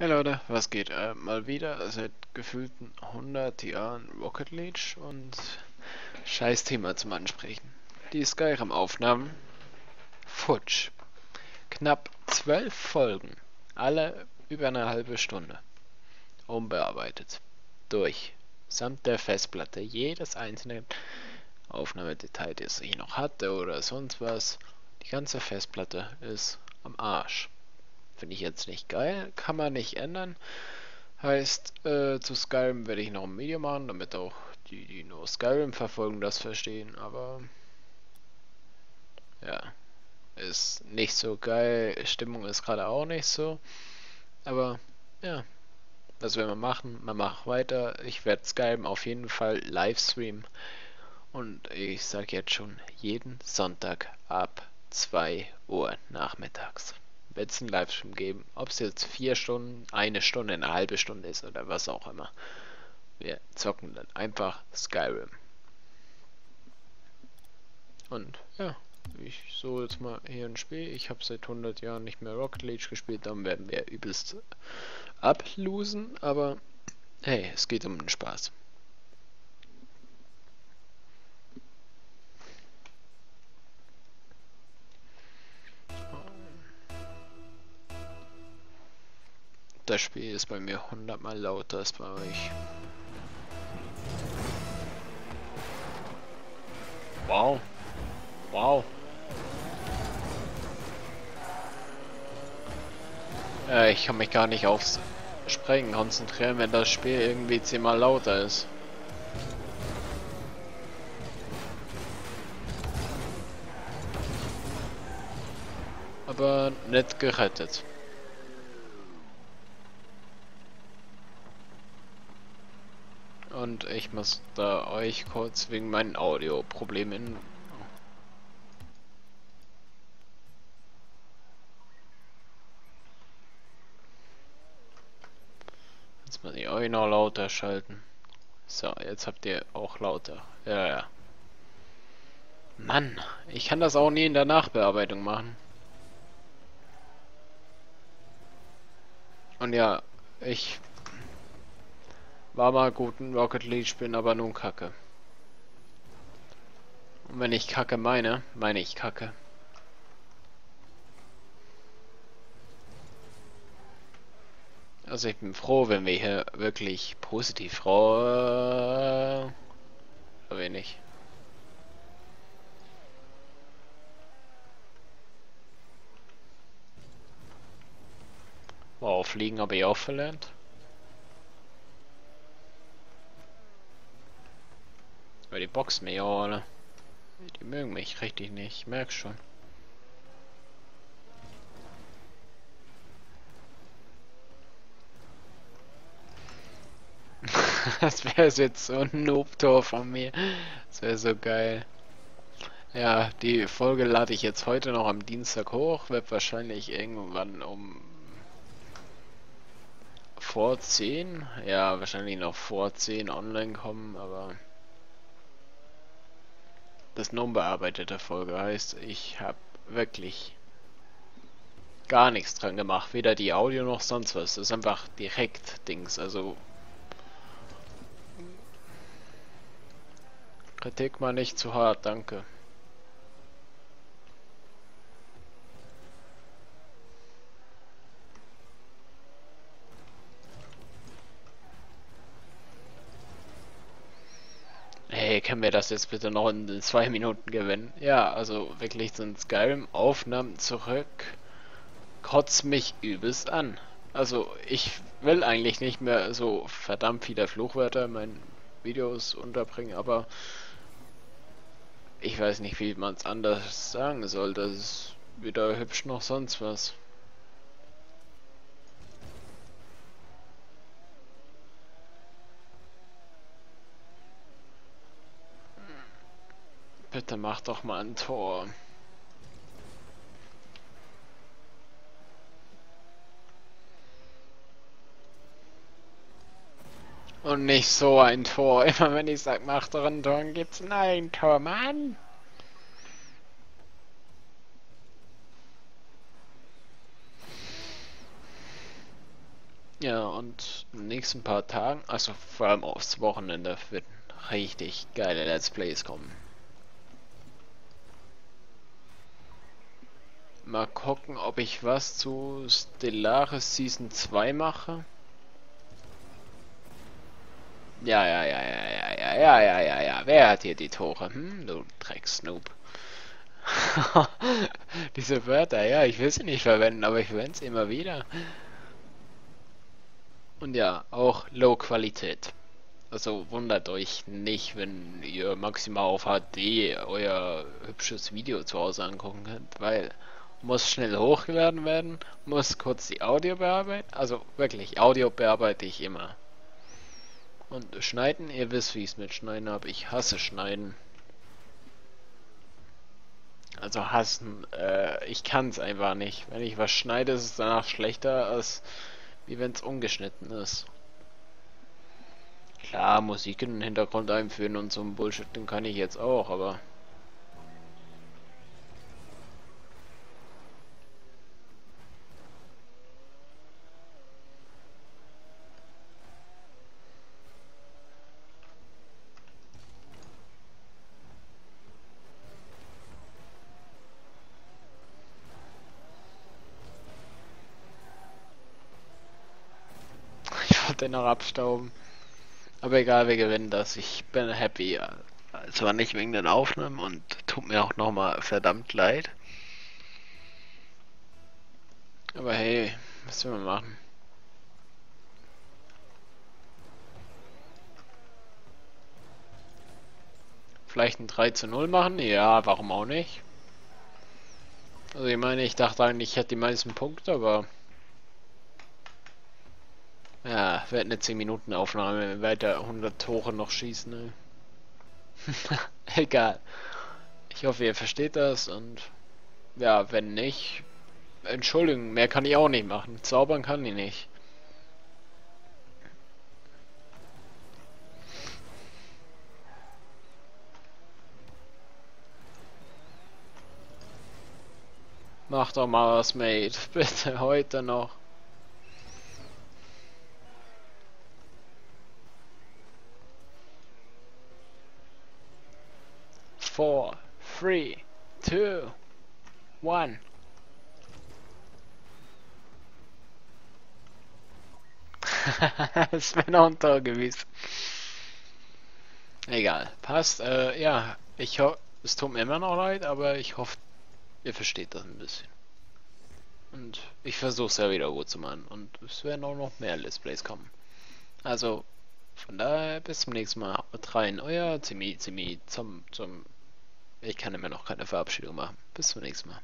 Hey Leute, was geht? Äh, mal wieder seit gefühlten 100 Jahren Rocket League und scheiß Thema zum Ansprechen. Die Skyrim-Aufnahmen. Futsch. Knapp 12 Folgen. Alle über eine halbe Stunde. Unbearbeitet. Durch. Samt der Festplatte. Jedes einzelne Aufnahmedetail, das ich noch hatte oder sonst was. Die ganze Festplatte ist am Arsch. Finde ich jetzt nicht geil. Kann man nicht ändern. Heißt, äh, zu Skyrim werde ich noch ein Video machen, damit auch die, die nur Skyrim verfolgen, das verstehen. Aber ja, ist nicht so geil. Stimmung ist gerade auch nicht so. Aber ja, was will man machen? Man macht weiter. Ich werde Skyrim auf jeden Fall live streamen. Und ich sage jetzt schon, jeden Sonntag ab 2 Uhr nachmittags wird es einen Livestream geben. Ob es jetzt vier Stunden, eine Stunde, eine halbe Stunde ist oder was auch immer. Wir zocken dann einfach Skyrim. Und ja, ich so jetzt mal hier ein Spiel. Ich habe seit 100 Jahren nicht mehr Rocket League gespielt, dann werden wir übelst ablosen. Aber hey, es geht um den Spaß. Das Spiel ist bei mir hundertmal lauter als bei euch. Wow. Wow. Äh, ich kann mich gar nicht aufs Sprengen konzentrieren, wenn das Spiel irgendwie zehnmal lauter ist. Aber nicht gerettet. Und ich muss da euch kurz wegen meinen Audio-Problemen Jetzt muss ich euch noch lauter schalten. So, jetzt habt ihr auch lauter. Ja, ja. Mann, ich kann das auch nie in der Nachbearbeitung machen. Und ja, ich war mal gut in Rocket League, bin aber nun kacke. Und wenn ich kacke meine, meine ich kacke. Also ich bin froh, wenn wir hier wirklich positiv froh... Äh, wenig. Wow, fliegen habe ich auch verlernt. Die boxen mich alle. Die mögen mich richtig nicht, ich merk's schon. das wäre jetzt so ein Noob-Tor von mir. Das wäre so geil. Ja, die Folge lade ich jetzt heute noch am Dienstag hoch. Wird wahrscheinlich irgendwann um vor 10. Ja, wahrscheinlich noch vor 10 online kommen, aber das eine unbearbeitete Folge heißt, ich habe wirklich gar nichts dran gemacht, weder die Audio noch sonst was. Das ist einfach direkt Dings, also Kritik mal nicht zu hart, danke. Hey, können wir das jetzt bitte noch in zwei Minuten gewinnen? Ja, also wirklich sind Skyrim-Aufnahmen zurück. Kotzt mich übelst an. Also ich will eigentlich nicht mehr so verdammt viele Fluchwörter in meinen Videos unterbringen, aber ich weiß nicht, wie man es anders sagen soll. Das ist weder hübsch noch sonst was. Bitte mach doch mal ein Tor. Und nicht so ein Tor. Immer wenn ich sag, mach doch ein Tor, gibt's ein Tor, Mann. Ja, und in den nächsten paar Tagen, also vor allem aufs Wochenende, wird richtig geile Let's Plays kommen. Mal gucken, ob ich was zu Stellaris Season 2 mache. Ja, ja, ja, ja, ja, ja, ja, ja, ja. Wer hat hier die Tore? Hm, du Drecksnoob. Diese Wörter, ja, ich will sie nicht verwenden, aber ich verwende sie immer wieder. Und ja, auch Low Qualität. Also wundert euch nicht, wenn ihr maximal auf HD euer hübsches Video zu Hause angucken könnt, weil muss schnell hochgeladen werden, muss kurz die Audio bearbeiten. Also wirklich, Audio bearbeite ich immer. Und schneiden, ihr wisst, wie ich es mit Schneiden habe. Ich hasse Schneiden. Also hassen, äh, ich kann es einfach nicht. Wenn ich was schneide, ist es danach schlechter, als wie wenn es ungeschnitten ist. Klar, Musik in den Hintergrund einführen und so ein Bullshit, den kann ich jetzt auch, aber... den noch abstauben. Aber egal, wir gewinnen das. Ich bin happy. Zwar nicht wegen den Aufnahmen und tut mir auch nochmal verdammt leid. Aber hey, was will man machen? Vielleicht ein 3 zu 0 machen? Ja, warum auch nicht? Also ich meine, ich dachte eigentlich, ich hätte die meisten Punkte, aber... Ja, wird eine 10 Minuten Aufnahme, weiter 100 Tore noch schießen. Ne? Egal. Ich hoffe, ihr versteht das und ja, wenn nicht, Entschuldigung, mehr kann ich auch nicht machen. Zaubern kann ich nicht. Mach doch mal was, Mate. Bitte heute noch. Four, three, two, one. das wäre noch ein Tor gewesen. Egal, passt. Äh, ja, ich hoffe, es tut mir immer noch leid, aber ich hoffe, ihr versteht das ein bisschen. Und ich versuche es ja wieder gut zu machen. Und es werden auch noch mehr Let's Plays kommen. Also, von daher, bis zum nächsten Mal. Haut rein, euer Zimi, Zimi, zum, zum ich kann immer noch keine Verabschiedung machen. Bis zum nächsten Mal.